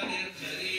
प्रबन्धबद्धकन्दरः निलिम्ब निर्झरि